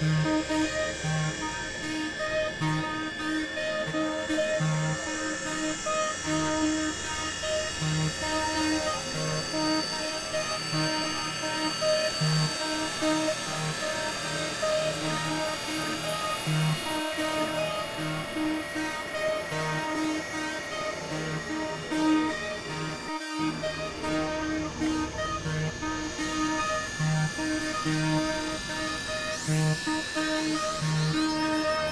Música Thank you.